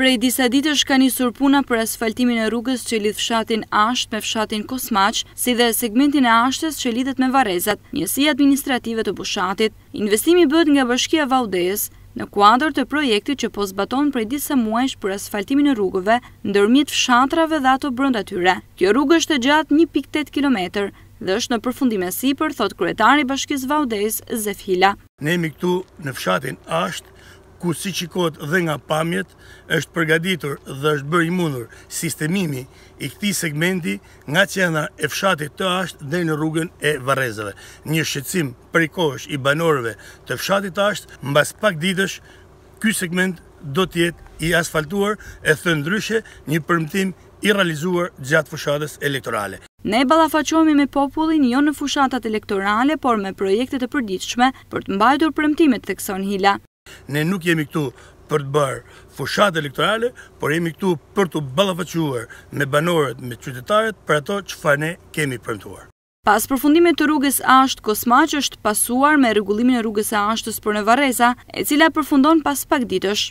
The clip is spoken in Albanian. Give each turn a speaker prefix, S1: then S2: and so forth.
S1: Prej disa ditësh ka nisur puna për asfaltimin e rrugës që lidh fshatin Ashtë me fshatin Kosmaç, si dhe segmentin e Ashtës që lidhet me varrezat, njësi administrative të Bushatit. Investimi bëhet nga Bashkia Vau Dejës, në kuadër të projektit që po zbaton prej disa muajsh për asfaltimin e rrugëve ndërmjet fshatrave dhe ato brenda tyre. Kjo rrugë është e gjatë një pikë tetë kilometër dhe është në përfundim e sipër, thotë kryetari i Bashkisë Vau Dejës, Zef Hila.
S2: Ne jemi këtu në fshatin Ashtë, ku siç shikohet dhe nga pamjet, është përgatitur dhe është bërë i mundur sistemimi i këtij segmenti nga qendra e fshatit të Ashtë deri në rrugën e varrezave. Një shqetësim prej kohësh i banorëve të fshatit të Ashtë, mbas pak ditësh, ky segment do të jetë i asfaltuar e thënë ndryshe, një premtim i realizuar gjatë fushatës elektorale.
S1: Ne ballafaqohemi me popullin jo në fushatat elektorale, por me projekte të përditshme për të mbajtur premtimet, thekson Hila.
S2: Ne nuk jemi këtu për të bërë fushatë elektorale, por jemi këtu për t'u ballafaquar me banorët, me qytetarët për ato çfarë ne kemi premtuar.
S1: Pas përfundimit të rrugës Ashtë-Kosmaç, është pasuar me rregullimin e rrugës së Ashtës për në varreza, e cila përfundon pas pak ditësh.